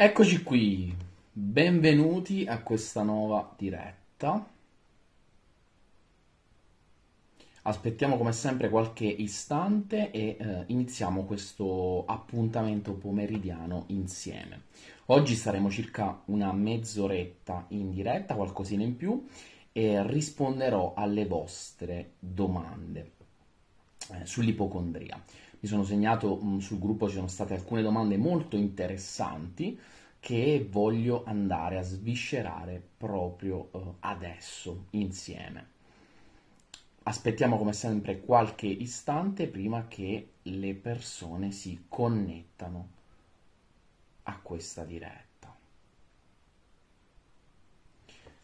Eccoci qui, benvenuti a questa nuova diretta. Aspettiamo come sempre qualche istante e eh, iniziamo questo appuntamento pomeridiano insieme. Oggi saremo circa una mezz'oretta in diretta, qualcosina in più, e risponderò alle vostre domande eh, sull'ipocondria mi sono segnato mh, mm, sul gruppo, ci sono state alcune domande molto interessanti che voglio andare a sviscerare proprio uh, adesso insieme. Aspettiamo come sempre qualche istante prima che le persone si connettano a questa diretta.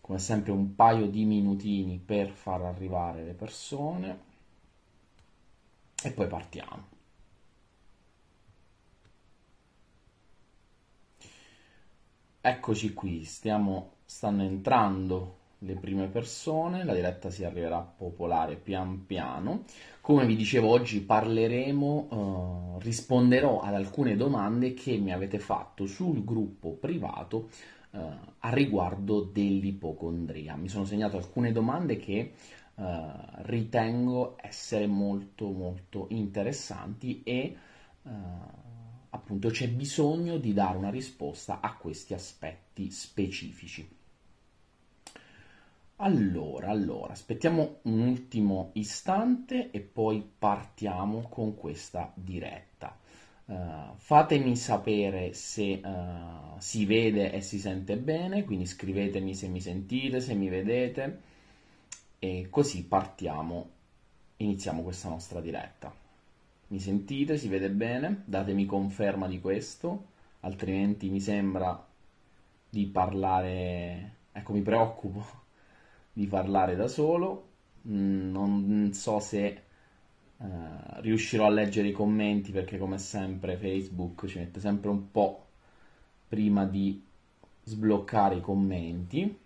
Come sempre un paio di minutini per far arrivare le persone e poi partiamo. Eccoci qui, stiamo, stanno entrando le prime persone, la diretta si arriverà a popolare pian piano. Come vi dicevo oggi parleremo, eh, risponderò ad alcune domande che mi avete fatto sul gruppo privato eh, a riguardo dell'ipocondria. Mi sono segnato alcune domande che eh, ritengo essere molto molto interessanti e eh, appunto c'è bisogno di dare una risposta a questi aspetti specifici. Allora, allora, aspettiamo un ultimo istante e poi partiamo con questa diretta. Uh, fatemi sapere se uh, si vede e si sente bene, quindi scrivetemi se mi sentite, se mi vedete e così partiamo, iniziamo questa nostra diretta. Mi sentite? Si vede bene? Datemi conferma di questo, altrimenti mi sembra di parlare... Ecco, mi preoccupo di parlare da solo. Mm, non so se uh, riuscirò a leggere i commenti perché come sempre Facebook ci mette sempre un po' prima di sbloccare i commenti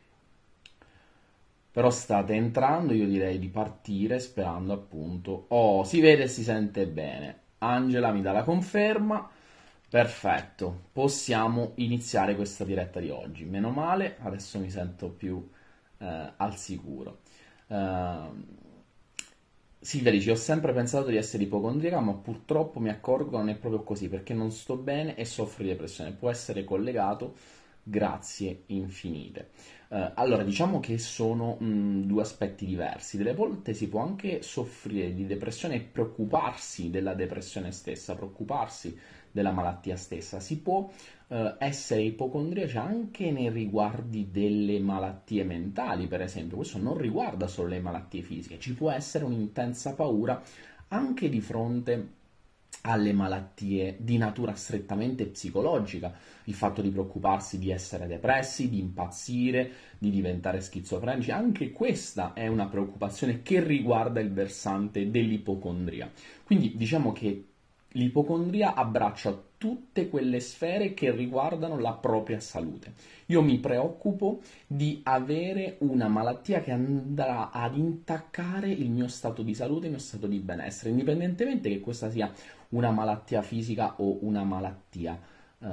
però state entrando, io direi di partire sperando appunto. Oh, si vede e si sente bene. Angela mi dà la conferma. Perfetto, possiamo iniziare questa diretta di oggi. Meno male, adesso mi sento più eh, al sicuro. Uh, Silvia dice: Ho sempre pensato di essere ipocondriaca, ma purtroppo mi accorgo non è proprio così perché non sto bene e soffro di depressione. Può essere collegato grazie infinite. Uh, allora, diciamo che sono mh, due aspetti diversi. Delle volte si può anche soffrire di depressione e preoccuparsi della depressione stessa, preoccuparsi della malattia stessa. Si può uh, essere ipocondriaci anche nei riguardi delle malattie mentali, per esempio. Questo non riguarda solo le malattie fisiche, ci può essere un'intensa paura anche di fronte alle malattie di natura strettamente psicologica, il fatto di preoccuparsi di essere depressi, di impazzire, di diventare schizofrenici, anche questa è una preoccupazione che riguarda il versante dell'ipocondria. Quindi diciamo che l'ipocondria abbraccia tutte quelle sfere che riguardano la propria salute. Io mi preoccupo di avere una malattia che andrà ad intaccare il mio stato di salute, il mio stato di benessere, indipendentemente che questa sia una malattia fisica o una malattia uh,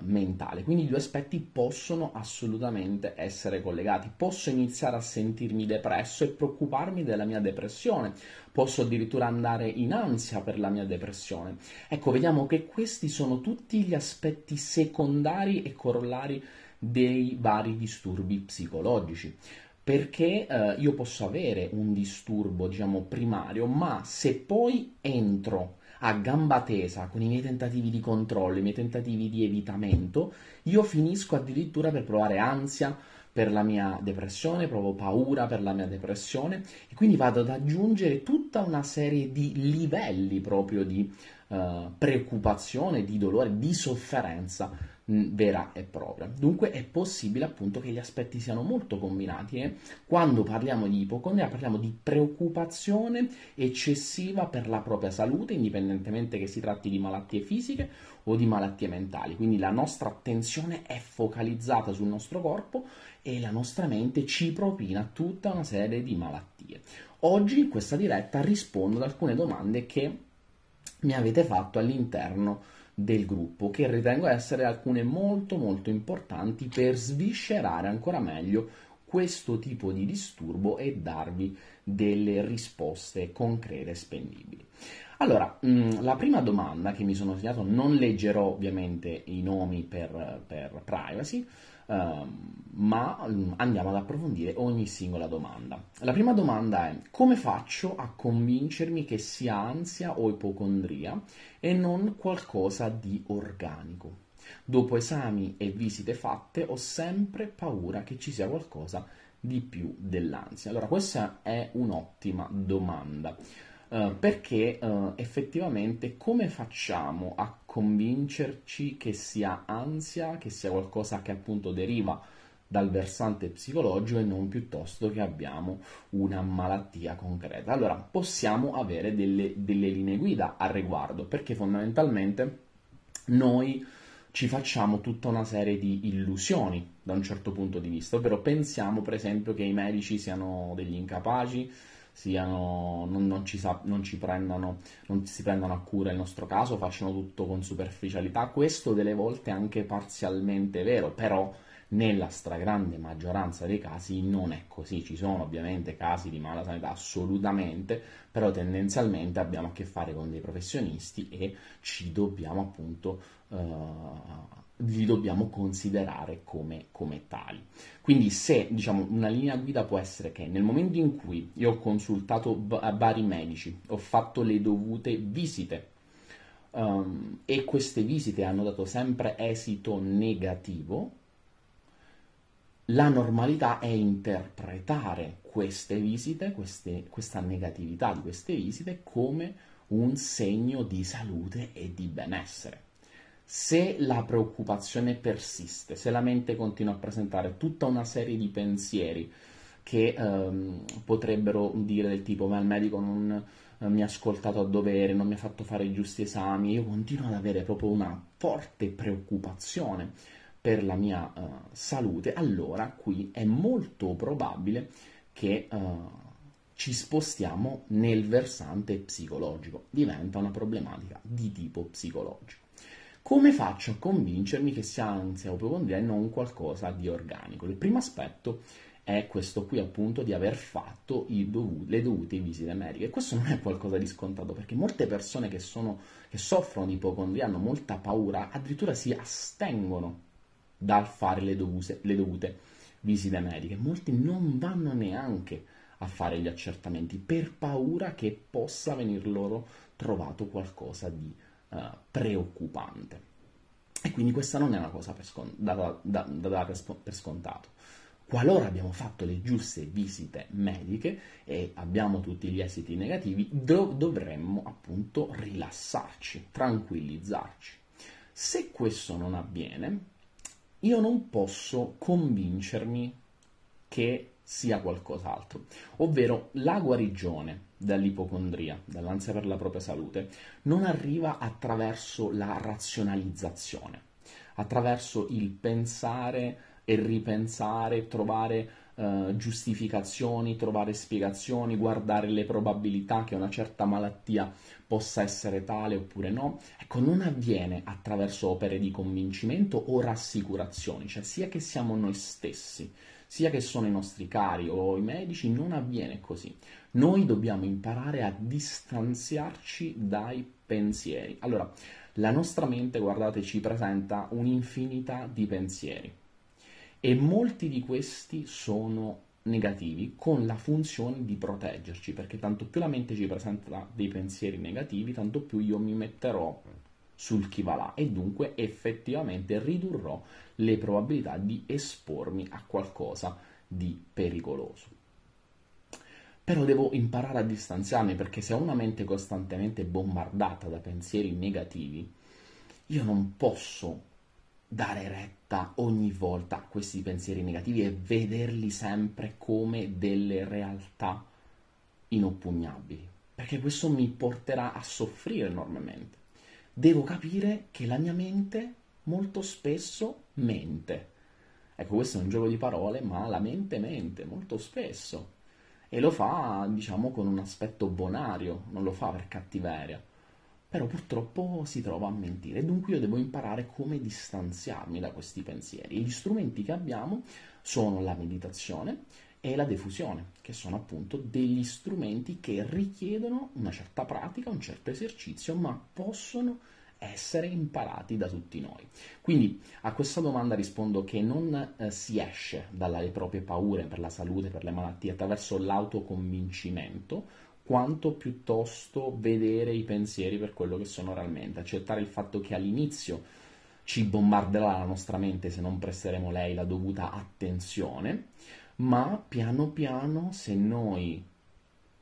mentale. Quindi i due aspetti possono assolutamente essere collegati. Posso iniziare a sentirmi depresso e preoccuparmi della mia depressione, posso addirittura andare in ansia per la mia depressione. Ecco, vediamo che questi sono tutti gli aspetti secondari e corollari dei vari disturbi psicologici perché eh, io posso avere un disturbo, diciamo, primario, ma se poi entro a gamba tesa con i miei tentativi di controllo, i miei tentativi di evitamento, io finisco addirittura per provare ansia per la mia depressione, provo paura per la mia depressione e quindi vado ad aggiungere tutta una serie di livelli proprio di uh, preoccupazione, di dolore, di sofferenza vera e propria. Dunque è possibile appunto che gli aspetti siano molto combinati e quando parliamo di ipocondria parliamo di preoccupazione eccessiva per la propria salute, indipendentemente che si tratti di malattie fisiche o di malattie mentali. Quindi la nostra attenzione è focalizzata sul nostro corpo e la nostra mente ci propina tutta una serie di malattie. Oggi in questa diretta rispondo ad alcune domande che mi avete fatto all'interno del gruppo che ritengo essere alcune molto molto importanti per sviscerare ancora meglio questo tipo di disturbo e darvi delle risposte concrete e spendibili. Allora, mh, la prima domanda che mi sono segnato, non leggerò ovviamente i nomi per, per privacy, ma mh, andiamo ad approfondire ogni singola domanda. La prima domanda è come faccio a convincermi che sia ansia o ipocondria e non qualcosa di organico? Dopo esami e visite fatte ho sempre paura che ci sia qualcosa di più dell'ansia. Allora, questa è un'ottima domanda. Uh, perché uh, effettivamente come facciamo a convincerci che sia ansia, che sia qualcosa che appunto deriva dal versante psicologico e non piuttosto che abbiamo una malattia concreta. Allora, possiamo avere delle, delle linee guida al riguardo, perché fondamentalmente noi ci facciamo tutta una serie di illusioni da un certo punto di vista, ovvero pensiamo per esempio che i medici siano degli incapaci, siano, non, non, ci sa, non, ci prendano, non si prendano a cura il nostro caso, facciano tutto con superficialità. Questo delle volte è anche parzialmente vero, però nella stragrande maggioranza dei casi non è così. Ci sono ovviamente casi di mala sanità, assolutamente, però tendenzialmente abbiamo a che fare con dei professionisti e ci dobbiamo appunto uh, li dobbiamo considerare come, come tali. Quindi se diciamo, una linea guida può essere che nel momento in cui io ho consultato vari medici, ho fatto le dovute visite um, e queste visite hanno dato sempre esito negativo, la normalità è interpretare queste visite, queste, questa negatività di queste visite come un segno di salute e di benessere. Se la preoccupazione persiste, se la mente continua a presentare tutta una serie di pensieri che ehm, potrebbero dire del tipo ma il medico non eh, mi ha ascoltato a dovere, non mi ha fatto fare i giusti esami, io continuo ad avere proprio una forte preoccupazione per la mia uh, salute, allora qui è molto probabile che uh, ci spostiamo nel versante psicologico, diventa una problematica di tipo psicologico. Come faccio a convincermi che sia ansia o ipocondria e non qualcosa di organico? Il primo aspetto è questo qui appunto di aver fatto dovu- le dovute visite mediche. E questo non è qualcosa di scontato perché molte persone che, sono, che soffrono di ipocondria hanno molta paura, addirittura si astengono dal fare le dovute, le dovute visite mediche. Molti non vanno neanche a fare gli accertamenti per paura che possa venir loro trovato qualcosa di uh, preoccupante. E quindi questa non è una cosa scont- da, da, da, da dare per scontato. Qualora abbiamo fatto le giuste visite mediche e abbiamo tutti gli esiti negativi, dov- dovremmo appunto rilassarci, tranquillizzarci. Se questo non avviene, io non posso convincermi che sia qualcos'altro, ovvero la guarigione dall'ipocondria, dall'ansia per la propria salute, non arriva attraverso la razionalizzazione, attraverso il pensare e ripensare, trovare uh, giustificazioni, trovare spiegazioni, guardare le probabilità che una certa malattia possa essere tale oppure no. Ecco, non avviene attraverso opere di convincimento o rassicurazioni, cioè sia che siamo noi stessi, sia che sono i nostri cari o i medici, non avviene così. Noi dobbiamo imparare a distanziarci dai pensieri. Allora, la nostra mente, guardate, ci presenta un'infinità di pensieri e molti di questi sono negativi con la funzione di proteggerci, perché tanto più la mente ci presenta dei pensieri negativi, tanto più io mi metterò sul chi va là e dunque effettivamente ridurrò le probabilità di espormi a qualcosa di pericoloso. Però devo imparare a distanziarmi perché se ho una mente costantemente bombardata da pensieri negativi, io non posso dare retta ogni volta a questi pensieri negativi e vederli sempre come delle realtà inoppugnabili, perché questo mi porterà a soffrire enormemente. Devo capire che la mia mente molto spesso mente. Ecco, questo è un gioco di parole, ma la mente mente molto spesso e lo fa, diciamo, con un aspetto bonario, non lo fa per cattiveria. però purtroppo si trova a mentire. Dunque io devo imparare come distanziarmi da questi pensieri. E gli strumenti che abbiamo sono la meditazione e la diffusione, che sono appunto degli strumenti che richiedono una certa pratica, un certo esercizio, ma possono essere imparati da tutti noi. Quindi a questa domanda rispondo che non eh, si esce dalle proprie paure per la salute, per le malattie, attraverso l'autoconvincimento, quanto piuttosto vedere i pensieri per quello che sono realmente, accettare il fatto che all'inizio ci bombarderà la nostra mente se non presteremo lei la dovuta attenzione, ma piano piano se noi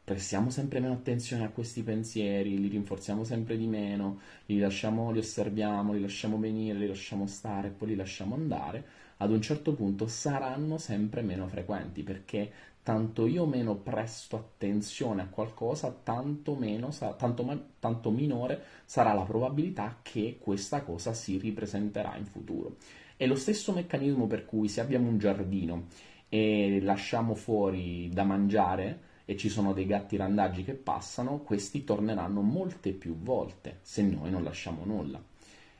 prestiamo sempre meno attenzione a questi pensieri, li rinforziamo sempre di meno, li lasciamo, li osserviamo, li lasciamo venire, li lasciamo stare e poi li lasciamo andare, ad un certo punto saranno sempre meno frequenti perché tanto io meno presto attenzione a qualcosa, tanto, meno, tanto, tanto minore sarà la probabilità che questa cosa si ripresenterà in futuro. È lo stesso meccanismo per cui se abbiamo un giardino e lasciamo fuori da mangiare e ci sono dei gatti randaggi che passano, questi torneranno molte più volte se noi non lasciamo nulla.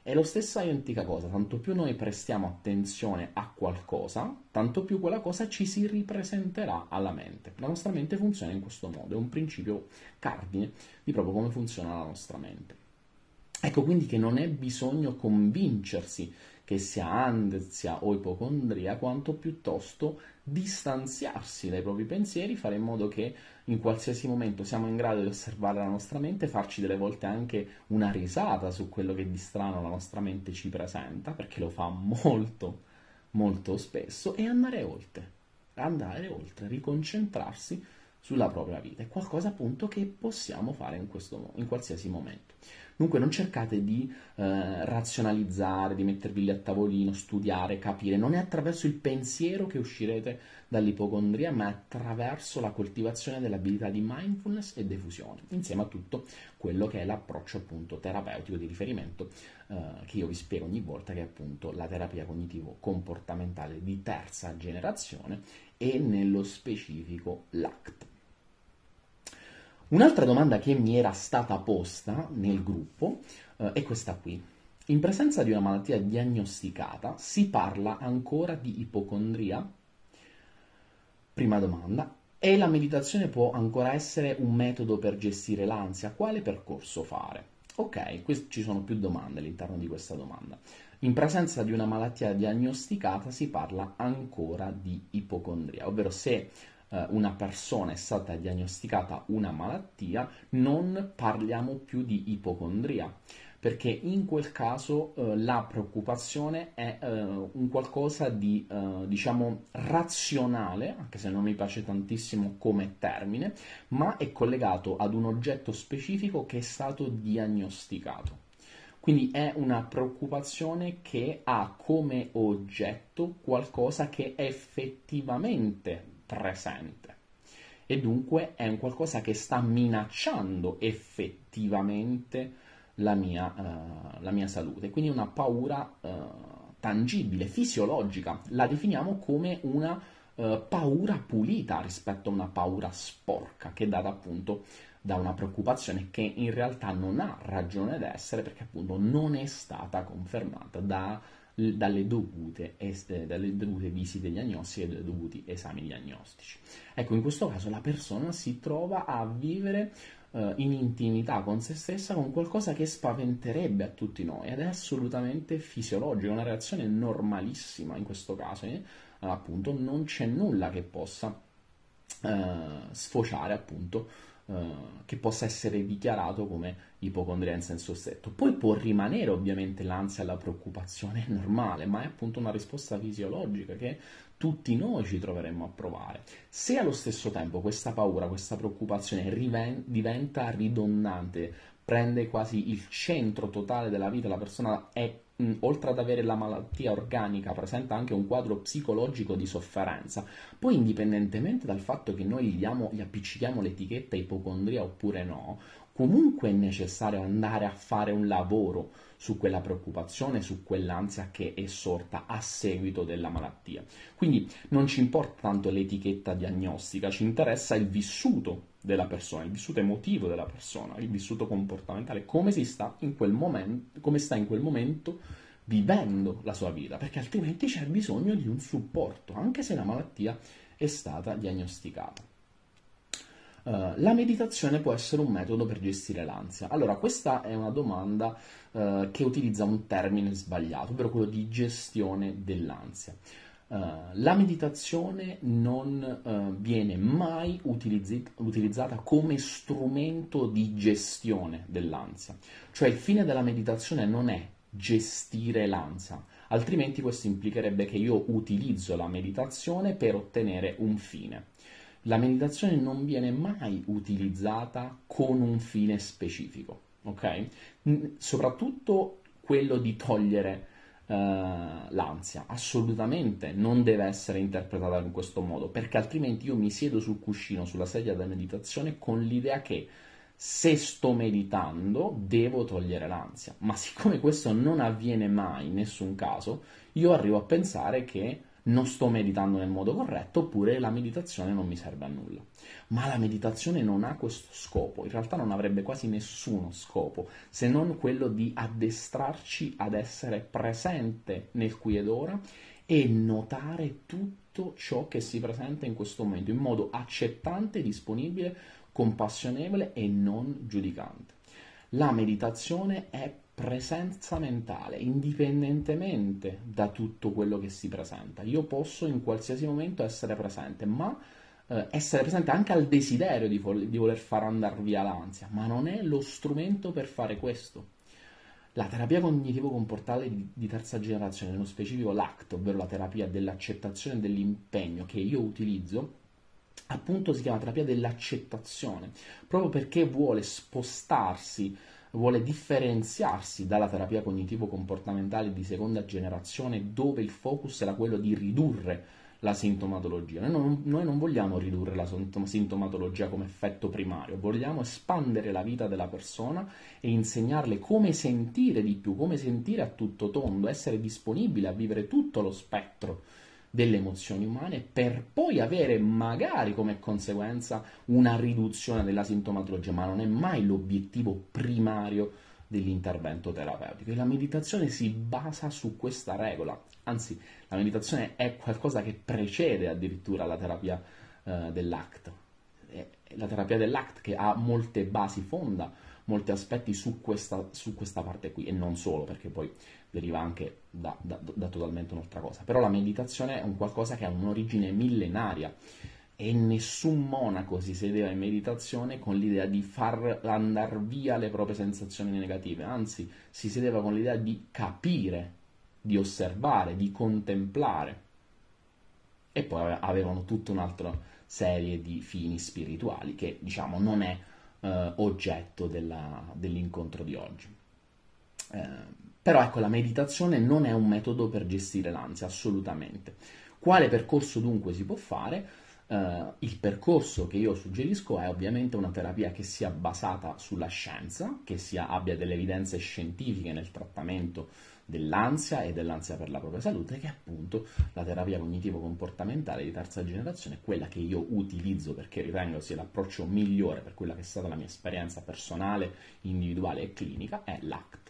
È la stessa identica cosa, tanto più noi prestiamo attenzione a qualcosa, tanto più quella cosa ci si ripresenterà alla mente. La nostra mente funziona in questo modo, è un principio cardine di proprio come funziona la nostra mente. Ecco quindi che non è bisogno convincersi che sia ansia o ipocondria, quanto piuttosto distanziarsi dai propri pensieri, fare in modo che in qualsiasi momento siamo in grado di osservare la nostra mente, farci delle volte anche una risata su quello che di strano la nostra mente ci presenta, perché lo fa molto, molto spesso, e andare oltre, andare oltre, riconcentrarsi sulla propria vita. È qualcosa appunto che possiamo fare in, questo, in qualsiasi momento. Dunque non cercate di eh, razionalizzare, di mettervi lì a tavolino, studiare, capire. Non è attraverso il pensiero che uscirete dall'ipocondria, ma attraverso la coltivazione dell'abilità di mindfulness e diffusione, insieme a tutto quello che è l'approccio appunto terapeutico di riferimento eh, che io vi spiego ogni volta, che è appunto la terapia cognitivo-comportamentale di terza generazione e nello specifico l'ACT. Un'altra domanda che mi era stata posta nel gruppo eh, è questa qui. In presenza di una malattia diagnosticata si parla ancora di ipocondria? Prima domanda. E la meditazione può ancora essere un metodo per gestire l'ansia? Quale percorso fare? Ok, qui ci sono più domande all'interno di questa domanda. In presenza di una malattia diagnosticata si parla ancora di ipocondria, ovvero se eh, una persona è stata diagnosticata una malattia, non parliamo più di ipocondria, perché in quel caso eh, la preoccupazione è eh, un qualcosa di, eh, diciamo, razionale, anche se non mi piace tantissimo come termine, ma è collegato ad un oggetto specifico che è stato diagnosticato. Quindi è una preoccupazione che ha come oggetto qualcosa che effettivamente presente. E dunque è un qualcosa che sta minacciando effettivamente la mia, uh, la mia salute, quindi una paura uh, tangibile, fisiologica, la definiamo come una uh, paura pulita rispetto a una paura sporca che è data appunto da una preoccupazione che in realtà non ha ragione d'essere perché appunto non è stata confermata da dalle dovute, eh, dalle dovute visite diagnostiche e dai dovuti esami diagnostici. Ecco, in questo caso la persona si trova a vivere eh, in intimità con se stessa con qualcosa che spaventerebbe a tutti noi ed è assolutamente fisiologico, una reazione normalissima in questo caso. Eh? Appunto, non c'è nulla che possa eh, sfociare appunto Uh, che possa essere dichiarato come ipocondria in senso stretto. Poi può rimanere ovviamente l'ansia e la preoccupazione, normale, ma è appunto una risposta fisiologica che tutti noi ci troveremmo a provare. Se allo stesso tempo questa paura, questa preoccupazione riven- diventa ridondante, prende quasi il centro totale della vita, la persona è mh, oltre ad avere la malattia organica, presenta anche un quadro psicologico di sofferenza. Poi, indipendentemente dal fatto che noi gli, diamo, gli appiccichiamo l'etichetta ipocondria oppure no, comunque è necessario andare a fare un lavoro su quella preoccupazione, su quell'ansia che è sorta a seguito della malattia. Quindi non ci importa tanto l'etichetta diagnostica, ci interessa il vissuto della persona, il vissuto emotivo della persona, il vissuto comportamentale, come si sta in quel momento, come sta in quel momento vivendo la sua vita, perché altrimenti c'è bisogno di un supporto, anche se la malattia è stata diagnosticata. Uh, la meditazione può essere un metodo per gestire l'ansia. Allora, questa è una domanda uh, che utilizza un termine sbagliato, ovvero quello di gestione dell'ansia. Uh, la meditazione non viene mai utilizzi- utilizzata come strumento di gestione dell'ansia. Cioè il fine della meditazione non è gestire l'ansia, altrimenti questo implicherebbe che io utilizzo la meditazione per ottenere un fine. La meditazione non viene mai utilizzata con un fine specifico, ok? Soprattutto quello di togliere uh, l'ansia, assolutamente non deve essere interpretata in questo modo, perché altrimenti io mi siedo sul cuscino, sulla sedia della meditazione con l'idea che se sto meditando devo togliere l'ansia, ma siccome questo non avviene mai in nessun caso, io arrivo a pensare che non sto meditando nel modo corretto oppure la meditazione non mi serve a nulla. Ma la meditazione non ha questo scopo, in realtà non avrebbe quasi nessuno scopo se non quello di addestrarci ad essere presente nel qui ed ora e notare tutto ciò che si presenta in questo momento in modo accettante, disponibile compassionevole e non giudicante. La meditazione è presenza mentale, indipendentemente da tutto quello che si presenta. Io posso in qualsiasi momento essere presente, ma eh, essere presente anche al desiderio di, vo- di voler far andare via l'ansia, ma non è lo strumento per fare questo. La terapia cognitivo-comportale di, di terza generazione, nello specifico l'ACT, ovvero la terapia dell'accettazione dell'impegno che io utilizzo, appunto si chiama terapia dell'accettazione, proprio perché vuole spostarsi, vuole differenziarsi dalla terapia cognitivo-comportamentale di seconda generazione dove il focus era quello di ridurre la sintomatologia. Noi non, noi non, vogliamo ridurre la sintomatologia come effetto primario, vogliamo espandere la vita della persona e insegnarle come sentire di più, come sentire a tutto tondo, essere disponibile a vivere tutto lo spettro delle emozioni umane per poi avere magari come conseguenza una riduzione della sintomatologia, ma non è mai l'obiettivo primario dell'intervento terapeutico. E la meditazione si basa su questa regola, anzi la meditazione è qualcosa che precede addirittura la terapia eh, dell'ACT. È la terapia dell'ACT che ha molte basi fonda, molti aspetti su questa, su questa parte qui e non solo, perché poi deriva anche da, da, da totalmente un'altra cosa. Però la meditazione è un qualcosa che ha un'origine millenaria e nessun monaco si sedeva in meditazione con l'idea di far andare via le proprie sensazioni negative, anzi si sedeva con l'idea di capire, di osservare, di contemplare. E poi avevano tutta un'altra serie di fini spirituali che diciamo non è eh, oggetto della, dell'incontro di oggi. Eh, però ecco, la meditazione non è un metodo per gestire l'ansia, assolutamente. Quale percorso dunque si può fare? Uh, il percorso che io suggerisco è ovviamente una terapia che sia basata sulla scienza, che sia, abbia delle evidenze scientifiche nel trattamento dell'ansia e dell'ansia per la propria salute, che è appunto la terapia cognitivo-comportamentale di terza generazione, quella che io utilizzo perché ritengo sia l'approccio migliore per quella che è stata la mia esperienza personale, individuale e clinica, è l'ACT.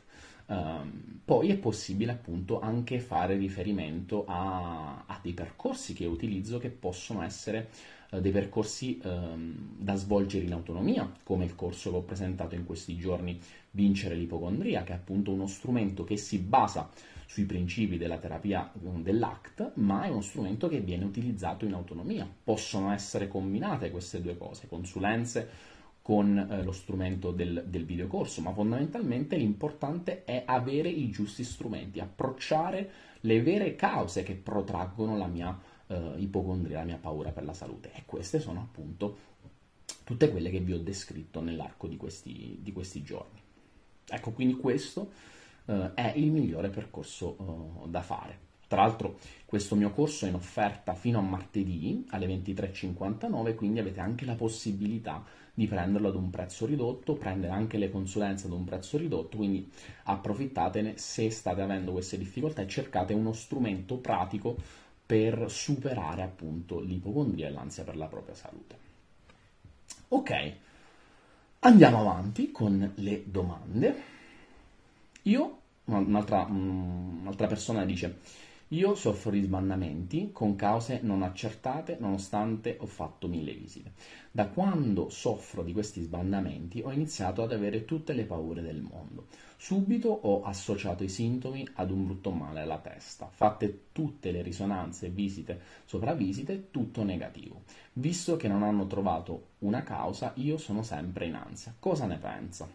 Um, poi è possibile appunto anche fare riferimento a, a, dei percorsi che utilizzo che possono essere uh, dei percorsi um, da svolgere in autonomia, come il corso che ho presentato in questi giorni, Vincere l'ipocondria, che è appunto uno strumento che si basa sui principi della terapia um, dell'ACT, ma è uno strumento che viene utilizzato in autonomia. Possono essere combinate queste due cose, consulenze con eh, lo strumento del, del videocorso, ma fondamentalmente l'importante è avere i giusti strumenti, approcciare le vere cause che protraggono la mia eh, ipocondria, la mia paura per la salute. E queste sono appunto tutte quelle che vi ho descritto nell'arco di questi, di questi giorni. Ecco, quindi questo eh, è il migliore percorso eh, da fare. Tra l'altro questo mio corso è in offerta fino a martedì alle 23.59, quindi avete anche la possibilità di prenderlo ad un prezzo ridotto, prendere anche le consulenze ad un prezzo ridotto, quindi approfittatene se state avendo queste difficoltà e cercate uno strumento pratico per superare appunto l'ipocondria e l'ansia per la propria salute. Ok, andiamo avanti con le domande. Io, un'altra, un'altra persona dice, io soffro di sbandamenti con cause non accertate nonostante ho fatto mille visite. Da quando soffro di questi sbandamenti ho iniziato ad avere tutte le paure del mondo. Subito ho associato i sintomi ad un brutto male alla testa. Fatte tutte le risonanze, visite, sopravvisite, tutto negativo. Visto che non hanno trovato una causa, io sono sempre in ansia. Cosa ne pensa?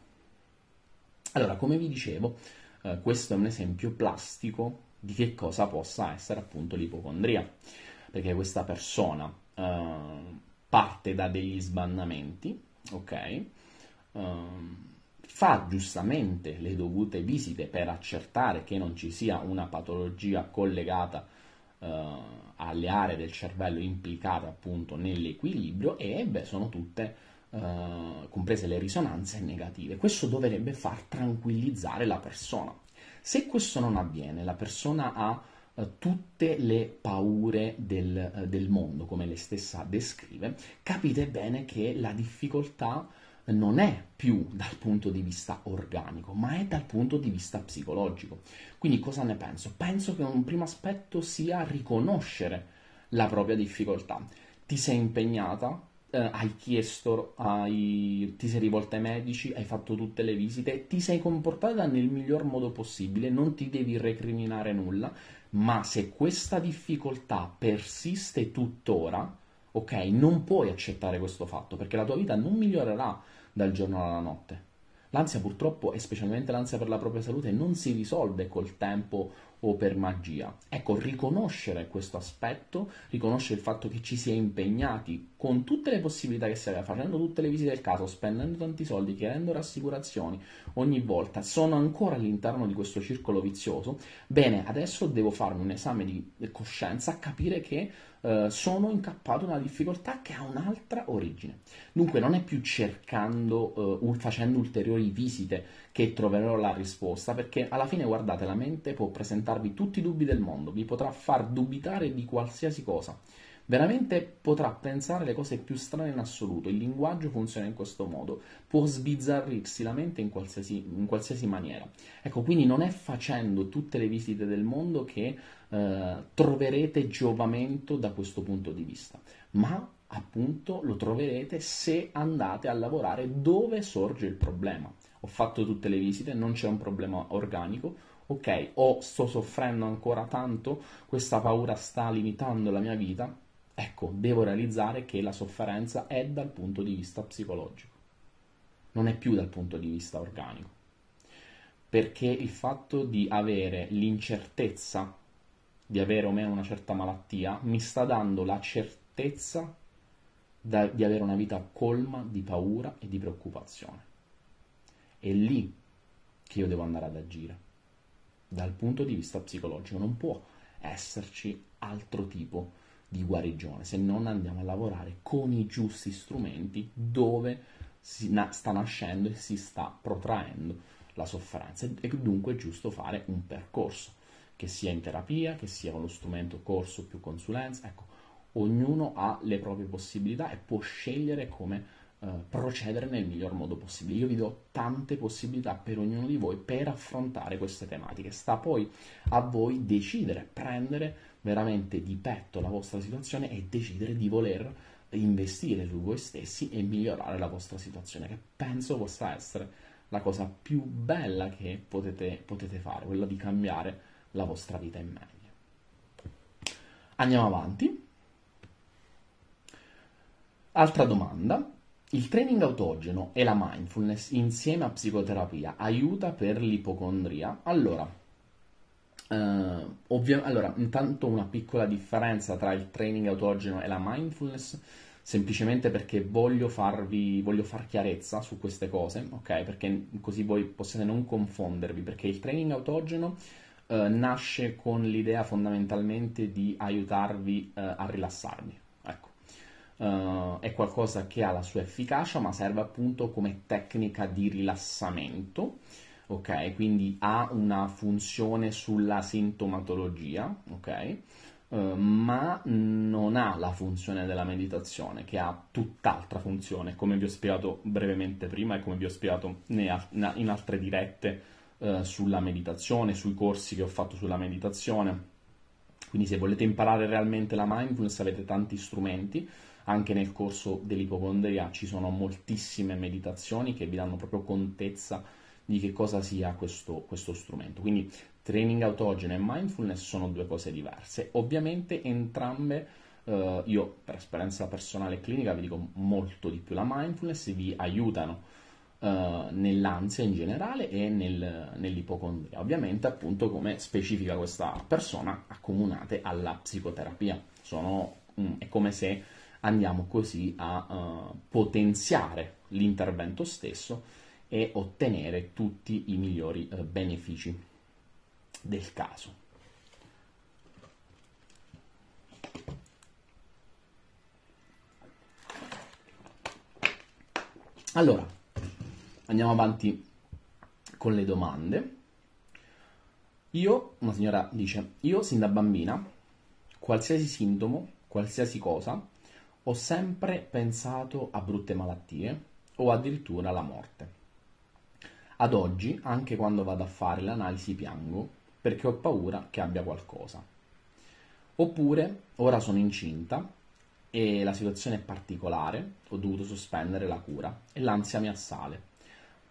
Allora, come vi dicevo, eh, questo è un esempio plastico di che cosa possa essere appunto l'ipocondria, perché questa persona eh, parte da degli sbandamenti, ok? Um, fa giustamente le dovute visite per accertare che non ci sia una patologia collegata uh, alle aree del cervello implicate appunto nell'equilibrio e beh, sono tutte uh, comprese le risonanze negative. Questo dovrebbe far tranquillizzare la persona. Se questo non avviene, la persona ha uh, tutte le paure del, uh, del, mondo, come lei stessa descrive, capite bene che la difficoltà non è più dal punto di vista organico, ma è dal punto di vista psicologico. Quindi cosa ne penso? Penso che un primo aspetto sia riconoscere la propria difficoltà. Ti sei impegnata eh, hai chiesto, hai, ti sei rivolta ai medici, hai fatto tutte le visite, ti sei comportata nel miglior modo possibile, non ti devi recriminare nulla, ma se questa difficoltà persiste tuttora, ok, non puoi accettare questo fatto perché la tua vita non migliorerà dal giorno alla notte. L'ansia purtroppo, e specialmente l'ansia per la propria salute, non si risolve col tempo o per magia. Ecco, riconoscere questo aspetto, riconoscere il fatto che ci si è impegnati con tutte le possibilità che si aveva, facendo tutte le visite del caso, spendendo tanti soldi, chiedendo rassicurazioni ogni volta, sono ancora all'interno di questo circolo vizioso, bene, adesso devo farmi un esame di coscienza, capire che eh, sono incappato in una difficoltà che ha un'altra origine. Dunque non è più cercando, uh, facendo ulteriori visite che troverò la risposta, perché alla fine guardate, la mente può presentarvi tutti i dubbi del mondo, vi potrà far dubitare di qualsiasi cosa. Veramente potrà pensare le cose più strane in assoluto, il linguaggio funziona in questo modo, può sbizzarrirsi la mente in qualsiasi, in qualsiasi maniera. Ecco, quindi non è facendo tutte le visite del mondo che eh, troverete giovamento da questo punto di vista, ma appunto lo troverete se andate a lavorare dove sorge il problema. Ho fatto tutte le visite, non c'è un problema organico, ok, o sto soffrendo ancora tanto, questa paura sta limitando la mia vita, ecco, devo realizzare che la sofferenza è dal punto di vista psicologico, non è più dal punto di vista organico. Perché il fatto di avere l'incertezza di avere o meno una certa malattia mi sta dando la certezza da, di avere una vita colma di paura e di preoccupazione. È lì che io devo andare ad agire. Dal punto di vista psicologico non può esserci altro tipo di guarigione se non andiamo a lavorare con i giusti strumenti dove na- sta nascendo e si sta protraendo la sofferenza e dunque è giusto fare un percorso che sia in terapia, che sia lo strumento corso più consulenza, ecco, ognuno ha le proprie possibilità e può scegliere come eh, procedere nel miglior modo possibile. Io vi do tante possibilità per ognuno di voi per affrontare queste tematiche. Sta poi a voi decidere, prendere veramente di petto la vostra situazione e decidere di voler investire su voi stessi e migliorare la vostra situazione, che penso possa essere la cosa più bella che potete, potete fare, quella di cambiare la vostra vita in meglio. Andiamo avanti. Altra domanda. Il training autogeno e la mindfulness insieme a psicoterapia aiuta per l'ipocondria? Allora, eh, ovvia- allora, intanto una piccola differenza tra il training autogeno e la mindfulness, semplicemente perché voglio farvi, voglio far chiarezza su queste cose, ok? Perché così voi possiate non confondervi, perché il training autogeno eh, nasce con l'idea fondamentalmente di aiutarvi eh, a rilassarvi. Uh, è qualcosa che ha la sua efficacia, ma serve appunto come tecnica di rilassamento, ok? Quindi ha una funzione sulla sintomatologia, ok? Uh, ma non ha la funzione della meditazione, che ha tutt'altra funzione, come vi ho spiegato brevemente prima e come vi ho spiegato in altre dirette uh, sulla meditazione, sui corsi che ho fatto sulla meditazione. Quindi se volete imparare realmente la mindfulness avete tanti strumenti, anche nel corso dell'ipocondria ci sono moltissime meditazioni che vi danno proprio contezza di che cosa sia questo, questo strumento. Quindi training autogeno e mindfulness sono due cose diverse. Ovviamente entrambe, eh, io per esperienza personale e clinica vi dico molto di più la mindfulness, vi aiutano eh, nell'ansia in generale e nel, nell'ipocondria. Ovviamente appunto come specifica questa persona accomunate alla psicoterapia. Sono, um, è come se andiamo così a uh, potenziare l'intervento stesso e ottenere tutti i migliori uh, benefici del caso. Allora, andiamo avanti con le domande. Io, una signora dice, io sin da bambina, qualsiasi sintomo, qualsiasi cosa, ho sempre pensato a brutte malattie o addirittura alla morte. Ad oggi, anche quando vado a fare l'analisi, piango perché ho paura che abbia qualcosa. Oppure, ora sono incinta e la situazione è particolare, ho dovuto sospendere la cura e l'ansia mi assale.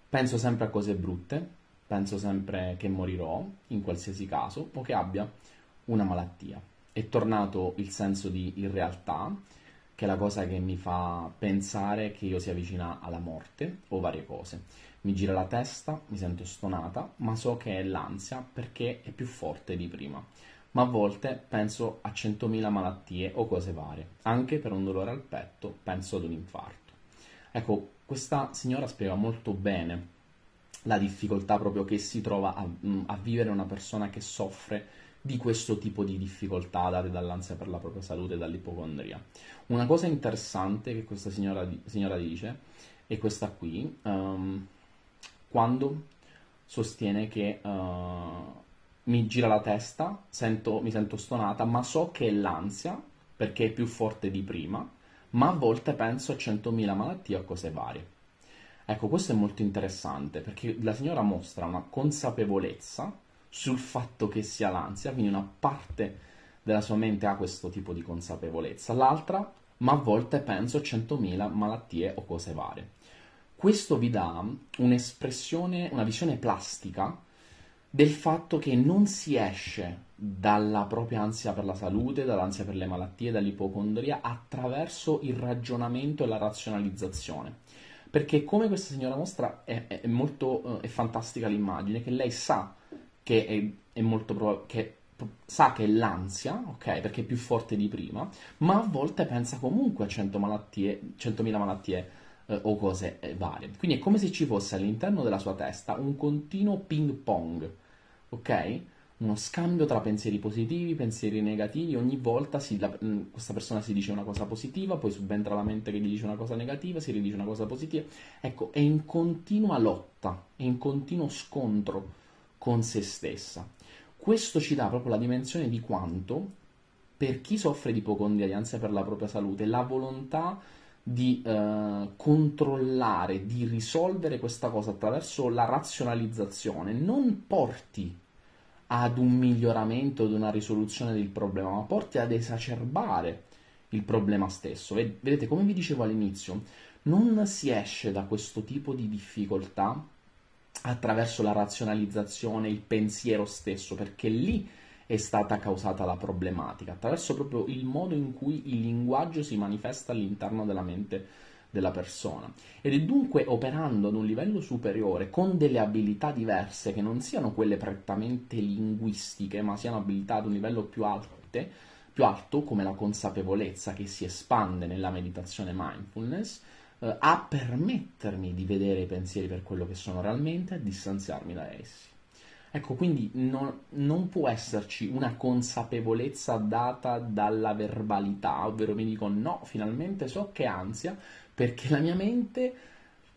Penso sempre a cose brutte, penso sempre che morirò in qualsiasi caso o che abbia una malattia. È tornato il senso di irrealtà che è la cosa che mi fa pensare che io sia vicina alla morte o varie cose. Mi gira la testa, mi sento stonata, ma so che è l'ansia perché è più forte di prima. Ma a volte penso a 100.000 malattie o cose varie. Anche per un dolore al petto penso ad un infarto. Ecco, questa signora spiega molto bene la difficoltà proprio che si trova a, a vivere una persona che soffre di questo tipo di difficoltà date dall'ansia per la propria salute e dall'ipocondria. Una cosa interessante che questa signora, signora dice è questa qui, um, quando sostiene che uh, mi gira la testa, sento, mi sento stonata, ma so che è l'ansia perché è più forte di prima, ma a volte penso a 100.000 malattie o cose varie. Ecco, questo è molto interessante perché la signora mostra una consapevolezza sul fatto che sia l'ansia, quindi una parte della sua mente ha questo tipo di consapevolezza, l'altra, ma a volte penso a 100.000 malattie o cose varie. Questo vi dà un'espressione, una visione plastica del fatto che non si esce dalla propria ansia per la salute, dall'ansia per le malattie, dall'ipocondria attraverso il ragionamento e la razionalizzazione. Perché come questa signora mostra è, è molto è fantastica l'immagine, che lei sa che è, è molto probabile sa che è l'ansia, ok, perché è più forte di prima, ma a volte pensa comunque a 100 malattie, 100.000 malattie eh, o cose eh, varie. Quindi è come se ci fosse all'interno della sua testa un continuo ping pong, ok? Uno scambio tra pensieri positivi, pensieri negativi, ogni volta si, la, mm, questa persona si dice una cosa positiva, poi subentra la mente che gli dice una cosa negativa, si ridice una cosa positiva. Ecco, è in continua lotta, è in continuo scontro con se stessa. Questo ci dà proprio la dimensione di quanto, per chi soffre di ipocondria, di ansia per la propria salute, la volontà di eh, controllare, di risolvere questa cosa attraverso la razionalizzazione non porti ad un miglioramento, ad una risoluzione del problema, ma porti ad esacerbare il problema stesso. Vedete, come vi dicevo all'inizio, non si esce da questo tipo di difficoltà attraverso la razionalizzazione, il pensiero stesso, perché lì è stata causata la problematica, attraverso proprio il modo in cui il linguaggio si manifesta all'interno della mente della persona. Ed è dunque operando ad un livello superiore, con delle abilità diverse, che non siano quelle prettamente linguistiche, ma siano abilità ad un livello più, alte, più alto, come la consapevolezza che si espande nella meditazione mindfulness, eh, a permettermi di vedere i pensieri per quello che sono realmente e distanziarmi da essi. Ecco, quindi non, non, può esserci una consapevolezza data dalla verbalità, ovvero mi dico no, finalmente so che ansia, perché la mia mente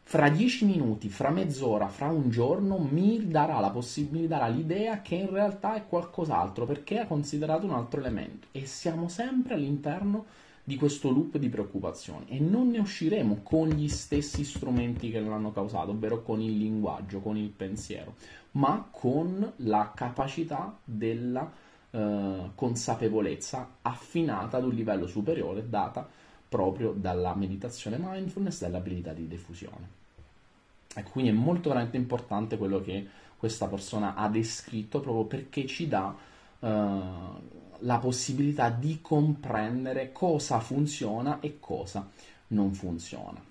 fra dieci minuti, fra mezz'ora, fra un giorno mi darà la possibilità, l'idea che in realtà è qualcos'altro, perché ha considerato un altro elemento. E siamo sempre all'interno di questo loop di preoccupazioni e non ne usciremo con gli stessi strumenti che l'hanno causato, ovvero con il linguaggio, con il pensiero, ma con la capacità della eh, consapevolezza affinata ad un livello superiore data proprio dalla meditazione mindfulness e dall'abilità di diffusione. Ecco, quindi è molto veramente importante quello che questa persona ha descritto proprio perché ci dà eh, la possibilità di comprendere cosa funziona e cosa non funziona.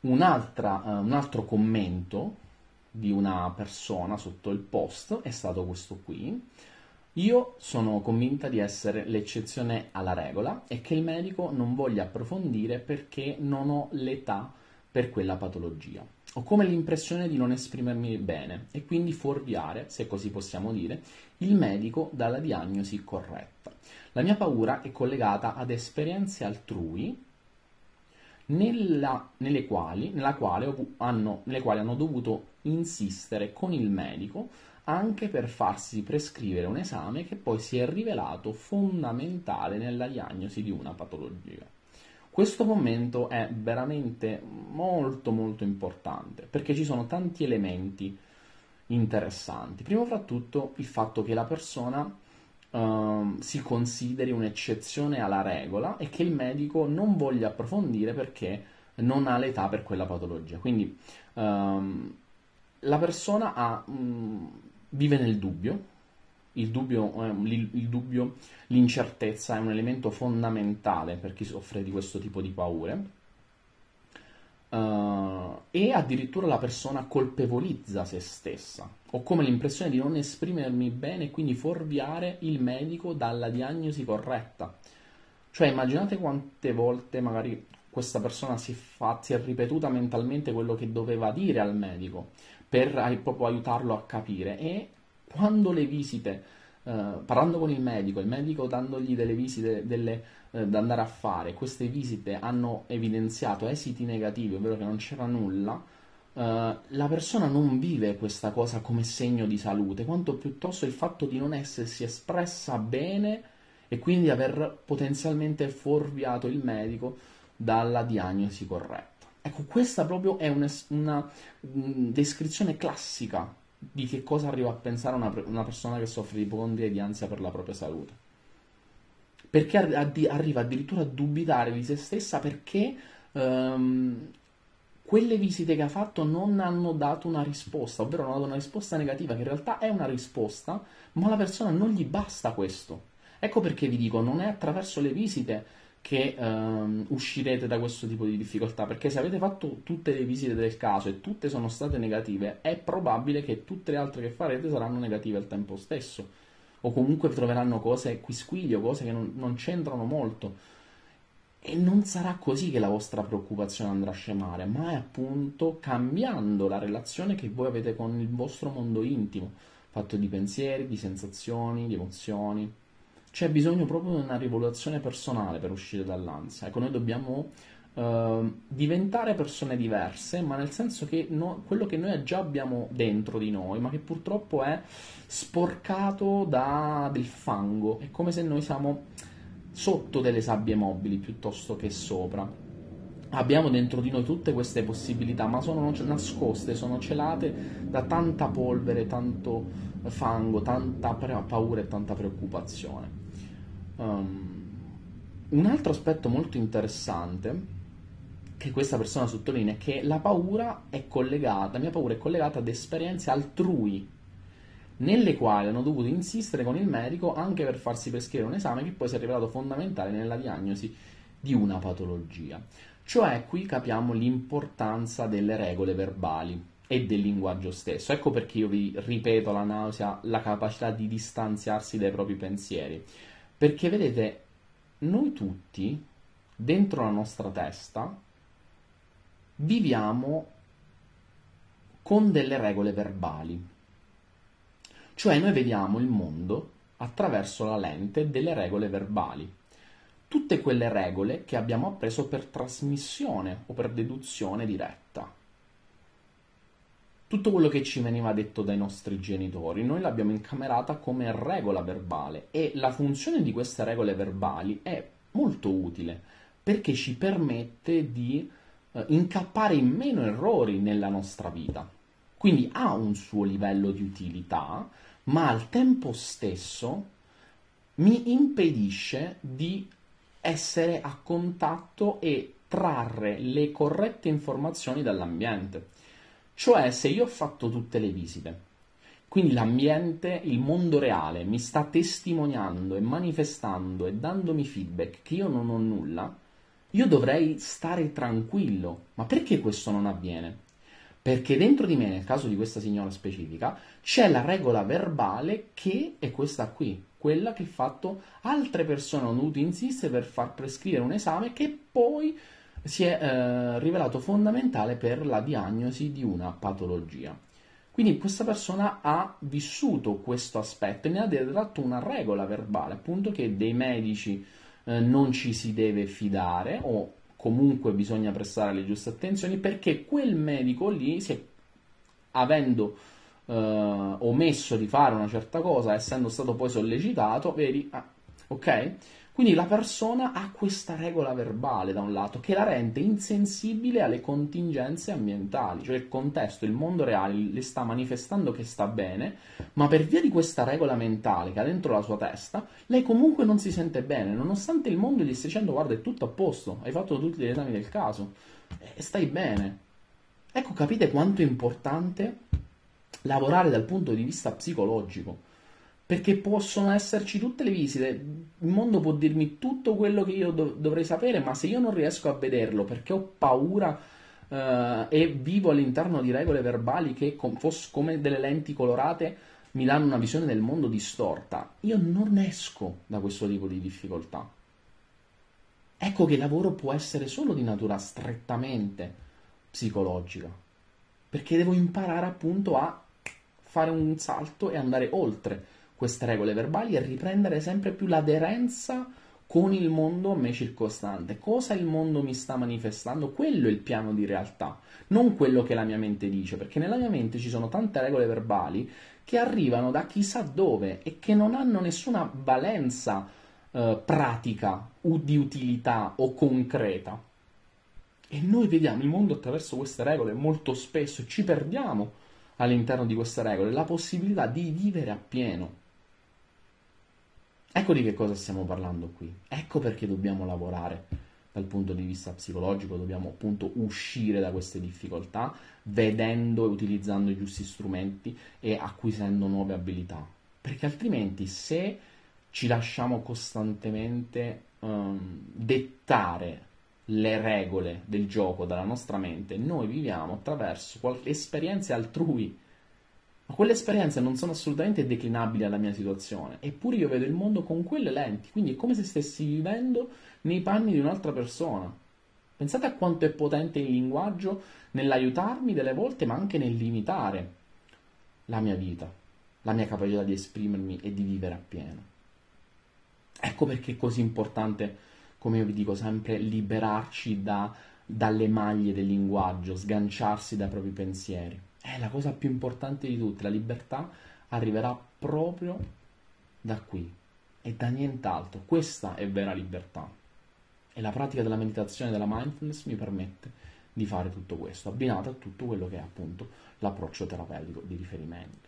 Uh, un altro commento di una persona sotto il post è stato questo qui. Io sono convinta di essere l'eccezione alla regola e che il medico non voglia approfondire perché non ho l'età per quella patologia. Ho come l'impressione di non esprimermi bene e quindi fuorviare, se così possiamo dire, il medico dalla diagnosi corretta. La mia paura è collegata ad esperienze altrui nella, nelle, quali, nella quale hanno, nelle quali hanno dovuto insistere con il medico anche per farsi prescrivere un esame che poi si è rivelato fondamentale nella diagnosi di una patologia. Questo commento è veramente molto molto importante perché ci sono tanti elementi interessanti. Primo fra tutto il fatto che la persona uh, si consideri un'eccezione alla regola e che il medico non voglia approfondire perché non ha l'età per quella patologia. Quindi uh, la persona ha, um, vive nel dubbio, il dubbio, il, il dubbio, l'incertezza è un elemento fondamentale per chi soffre di questo tipo di paure. Uh, e addirittura la persona colpevolizza se stessa. Ho come l'impressione di non esprimermi bene e quindi fuorviare il medico dalla diagnosi corretta. Cioè, immaginate quante volte magari questa persona si, fa, si è ripetuta mentalmente quello che doveva dire al medico per proprio aiutarlo a capire e quando le visite, eh, parlando con il medico, il medico dandogli delle visite delle, eh, da andare a fare, queste visite hanno evidenziato esiti negativi, ovvero che non c'era nulla, eh, la persona non vive questa cosa come segno di salute, quanto piuttosto il fatto di non essersi espressa bene e quindi aver potenzialmente fuorviato il medico dalla diagnosi corretta. Ecco, questa proprio è una, una, una descrizione classica di che cosa arriva a pensare una, una persona che soffre di ipocondria e di ansia per la propria salute. Perché addi- arriva addirittura a dubitare di se stessa perché um, quelle visite che ha fatto non hanno dato una risposta, ovvero hanno dato una risposta negativa, che in realtà è una risposta, ma alla persona non gli basta questo. Ecco perché vi dico, non è attraverso le visite che um, uscirete da questo tipo di difficoltà, perché se avete fatto tutte le visite del caso e tutte sono state negative, è probabile che tutte le altre che farete saranno negative al tempo stesso, o comunque troveranno cose quisquiglio, cose che non, non c'entrano molto. E non sarà così che la vostra preoccupazione andrà a scemare, ma è appunto cambiando la relazione che voi avete con il vostro mondo intimo, fatto di pensieri, di sensazioni, di emozioni c'è bisogno proprio di una rivoluzione personale per uscire dall'ansia. Ecco, noi dobbiamo uh, diventare persone diverse, ma nel senso che no, quello che noi già abbiamo dentro di noi, ma che purtroppo è sporcato da del fango, è come se noi siamo sotto delle sabbie mobili piuttosto che sopra. Abbiamo dentro di noi tutte queste possibilità, ma sono nascoste, sono celate da tanta polvere, tanto fango, tanta paura e tanta preoccupazione. Um, un altro aspetto molto interessante che questa persona sottolinea è che la paura è collegata, la mia paura è collegata ad esperienze altrui nelle quali hanno dovuto insistere con il medico anche per farsi prescrivere un esame che poi si è rivelato fondamentale nella diagnosi di una patologia. Cioè qui capiamo l'importanza delle regole verbali e del linguaggio stesso. Ecco perché io vi ripeto la nausea, la capacità di distanziarsi dai propri pensieri. Perché vedete, noi tutti, dentro la nostra testa, viviamo con delle regole verbali. Cioè noi vediamo il mondo attraverso la lente delle regole verbali. Tutte quelle regole che abbiamo appreso per trasmissione o per deduzione diretta. Tutto quello che ci veniva detto dai nostri genitori, noi l'abbiamo incamerata come regola verbale e la funzione di queste regole verbali è molto utile perché ci permette di eh, incappare in meno errori nella nostra vita. Quindi ha un suo livello di utilità, ma al tempo stesso mi impedisce di essere a contatto e trarre le corrette informazioni dall'ambiente. Cioè, se io ho fatto tutte le visite, quindi l'ambiente, il mondo reale mi sta testimoniando e manifestando e dandomi feedback che io non ho nulla, io dovrei stare tranquillo. Ma perché questo non avviene? Perché dentro di me, nel caso di questa signora specifica, c'è la regola verbale che è questa qui, quella che fatto altre persone hanno dovuto insistere per far prescrivere un esame che poi si è eh, rivelato fondamentale per la diagnosi di una patologia. Quindi questa persona ha vissuto questo aspetto e ne ha detto una regola verbale, appunto che dei medici eh, non ci si deve fidare o comunque bisogna prestare le giuste attenzioni perché quel medico lì, è, avendo eh, omesso di fare una certa cosa, essendo stato poi sollecitato, vedi, ah, ok? Quindi la persona ha questa regola verbale da un lato che la rende insensibile alle contingenze ambientali, cioè il contesto, il mondo reale le sta manifestando che sta bene, ma per via di questa regola mentale che ha dentro la sua testa, lei comunque non si sente bene, nonostante il mondo gli stia dicendo guarda è tutto a posto, hai fatto tutti gli esami del caso e stai bene. Ecco, capite quanto è importante lavorare dal punto di vista psicologico perché possono esserci tutte le visite, il mondo può dirmi tutto quello che io dov- dovrei sapere, ma se io non riesco a vederlo perché ho paura uh, e vivo all'interno di regole verbali che com- fosse come delle lenti colorate mi danno una visione del mondo distorta, io non esco da questo tipo di difficoltà. Ecco che il lavoro può essere solo di natura strettamente psicologica, perché devo imparare appunto a fare un salto e andare oltre queste regole verbali e riprendere sempre più l'aderenza con il mondo a me circostante. Cosa il mondo mi sta manifestando? Quello è il piano di realtà, non quello che la mia mente dice, perché nella mia mente ci sono tante regole verbali che arrivano da chissà dove e che non hanno nessuna valenza eh, pratica o di utilità o concreta. E noi vediamo il mondo attraverso queste regole molto spesso ci perdiamo all'interno di queste regole la possibilità di vivere appieno. Ecco di che cosa stiamo parlando qui. Ecco perché dobbiamo lavorare dal punto di vista psicologico, dobbiamo appunto uscire da queste difficoltà vedendo e utilizzando i giusti strumenti e acquisendo nuove abilità. Perché altrimenti se ci lasciamo costantemente um, dettare le regole del gioco dalla nostra mente, noi viviamo attraverso esperienze altrui ma quelle esperienze non sono assolutamente declinabili alla mia situazione, eppure io vedo il mondo con quelle lenti, quindi è come se stessi vivendo nei panni di un'altra persona. Pensate a quanto è potente il linguaggio nell'aiutarmi delle volte, ma anche nel limitare la mia vita, la mia capacità di esprimermi e di vivere appieno. Ecco perché è così importante, come io vi dico sempre, liberarci da, dalle maglie del linguaggio, sganciarsi dai propri pensieri è la cosa più importante di tutte, la libertà arriverà proprio da qui e da nient'altro. Questa è vera libertà. E la pratica della meditazione e della mindfulness mi permette di fare tutto questo, abbinato a tutto quello che è appunto l'approccio terapeutico di riferimento.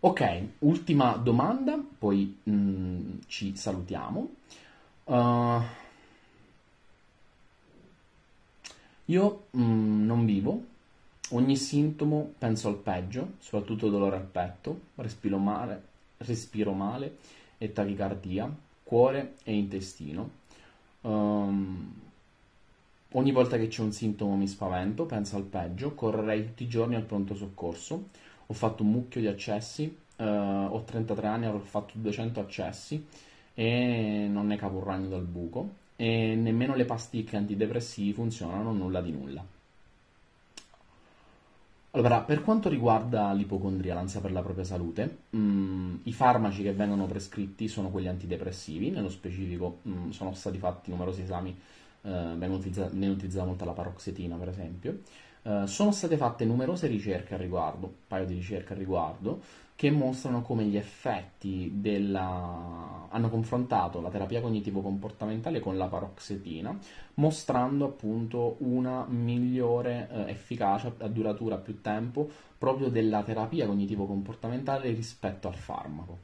Ok, ultima domanda, poi mh, mm, ci salutiamo. Uh, Io mm, non vivo, ogni sintomo penso al peggio, soprattutto dolore al petto, respiro male, respiro male e tachicardia, cuore e intestino. Um, ogni volta che c'è un sintomo mi spavento, penso al peggio, correrei tutti i giorni al pronto soccorso. Ho fatto un mucchio di accessi, uh, ho 33 anni, avrò fatto 200 accessi e non ne cavo un ragno dal buco e nemmeno le pasticche antidepressivi funzionano nulla di nulla. Allora, per quanto riguarda l'ipocondria, l'ansia per la propria salute, mh, mm, i farmaci che vengono prescritti sono quelli antidepressivi, nello specifico mh, mm, sono stati fatti numerosi esami, eh, viene utilizzata, utilizzata molto la paroxetina per esempio, eh, sono state fatte numerose ricerche al riguardo, un paio di ricerche al riguardo, che mostrano come gli effetti della... hanno confrontato la terapia cognitivo-comportamentale con la paroxetina, mostrando appunto una migliore eh, efficacia a duratura più tempo proprio della terapia cognitivo-comportamentale rispetto al farmaco.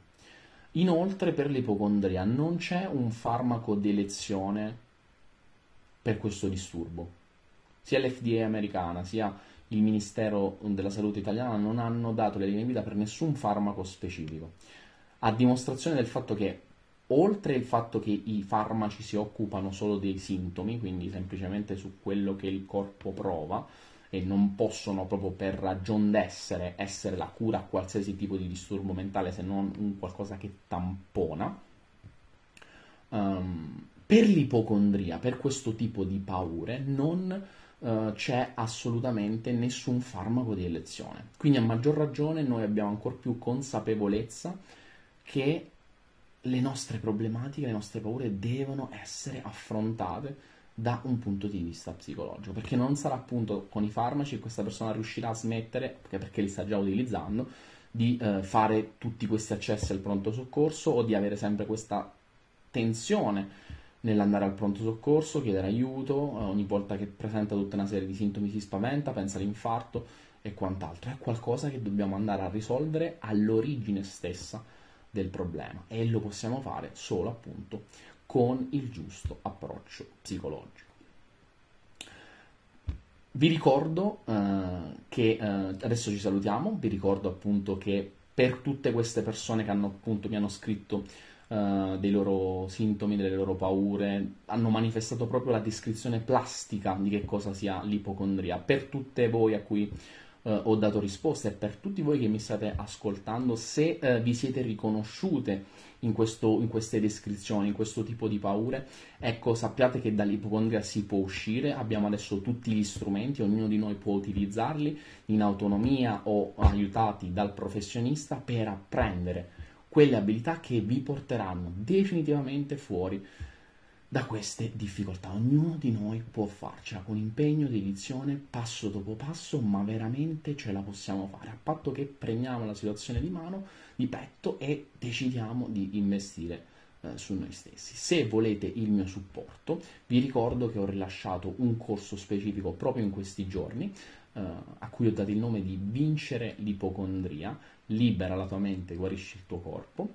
Inoltre per l'ipocondria non c'è un farmaco d'elezione per questo disturbo sia l'FDA americana sia il Ministero della Salute italiana non hanno dato le linee guida per nessun farmaco specifico, a dimostrazione del fatto che oltre il fatto che i farmaci si occupano solo dei sintomi, quindi semplicemente su quello che il corpo prova, e non possono proprio per ragion d'essere essere la cura a qualsiasi tipo di disturbo mentale se non un qualcosa che tampona. Um, per l'ipocondria, per questo tipo di paure, non uh, c'è assolutamente nessun farmaco di elezione. Quindi a maggior ragione noi abbiamo ancora più consapevolezza che le nostre problematiche, le nostre paure devono essere affrontate da un punto di vista psicologico, perché non sarà appunto con i farmaci che questa persona riuscirà a smettere, perché li sta già utilizzando, di eh, fare tutti questi accessi al pronto soccorso o di avere sempre questa tensione nell'andare al pronto soccorso, chiedere aiuto, eh, ogni volta che presenta tutta una serie di sintomi si spaventa, pensa all'infarto e quant'altro. È qualcosa che dobbiamo andare a risolvere all'origine stessa del problema e lo possiamo fare solo appunto con il giusto approccio psicologico. Vi ricordo eh, che eh, adesso ci salutiamo, vi ricordo appunto che per tutte queste persone che hanno appunto mi hanno scritto uh, dei loro sintomi, delle loro paure, hanno manifestato proprio la descrizione plastica di che cosa sia l'ipocondria. Per tutte voi a cui uh, ho dato risposte e per tutti voi che mi state ascoltando, se uh, vi siete riconosciute in, questo, in, queste descrizioni, in questo tipo di paure, ecco, sappiate che dall'ipocondria si può uscire, abbiamo adesso tutti gli strumenti, ognuno di noi può utilizzarli in autonomia o aiutati dal professionista per apprendere quelle abilità che vi porteranno definitivamente fuori da queste difficoltà. Ognuno di noi può farcela con impegno, dedizione, passo dopo passo, ma veramente ce la possiamo fare, a patto che prendiamo la situazione di mano, di petto e decidiamo di investire eh, su noi stessi. Se volete il mio supporto, vi ricordo che ho rilasciato un corso specifico proprio in questi giorni, eh, a cui ho dato il nome di Vincere l'ipocondria, libera la tua mente, guarisci il tuo corpo,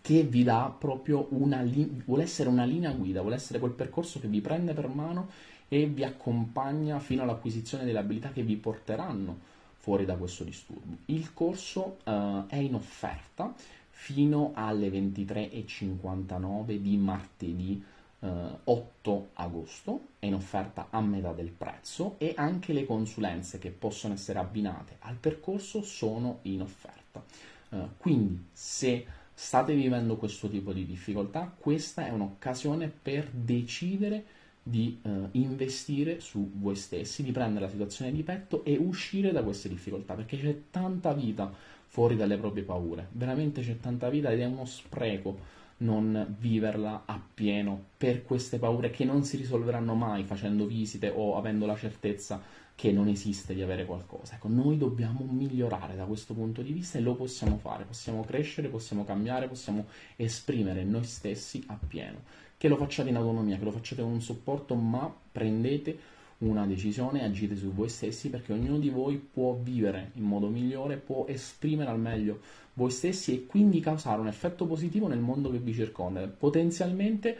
che vi dà proprio una linea, vuole essere una linea guida, vuole essere quel percorso che vi prende per mano e vi accompagna fino all'acquisizione delle abilità che vi porteranno fuori da questo disturbo. Il corso uh, è in offerta fino alle 23.59 di martedì eh, 8 agosto, è in offerta a metà del prezzo e anche le consulenze che possono essere abbinate al percorso sono in offerta. Uh, quindi se state vivendo questo tipo di difficoltà, questa è un'occasione per decidere di uh, investire su voi stessi, di prendere la situazione di petto e uscire da queste difficoltà, perché c'è tanta vita fuori dalle proprie paure, veramente c'è tanta vita ed è uno spreco non viverla appieno per queste paure che non si risolveranno mai facendo visite o avendo la certezza che non esiste di avere qualcosa. Ecco, noi dobbiamo migliorare da questo punto di vista e lo possiamo fare, possiamo crescere, possiamo cambiare, possiamo esprimere noi stessi appieno. Che lo facciate in autonomia, che lo facciate con un supporto, ma prendete una decisione, agite su voi stessi perché ognuno di voi può vivere in modo migliore, può esprimere al meglio voi stessi e quindi causare un effetto positivo nel mondo che vi circonda, potenzialmente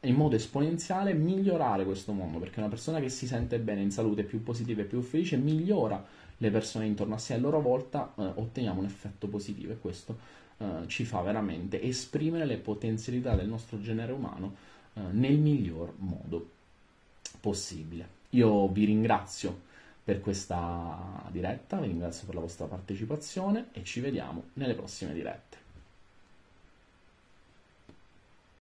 in modo esponenziale migliorare questo mondo, perché una persona che si sente bene, in salute, più positiva e più felice, migliora le persone intorno a sé, a loro volta eh, otteniamo un effetto positivo e questo eh, ci fa veramente esprimere le potenzialità del nostro genere umano eh, nel miglior modo possibile. Io vi ringrazio per questa diretta, vi ringrazio per la vostra partecipazione e ci vediamo nelle prossime dirette.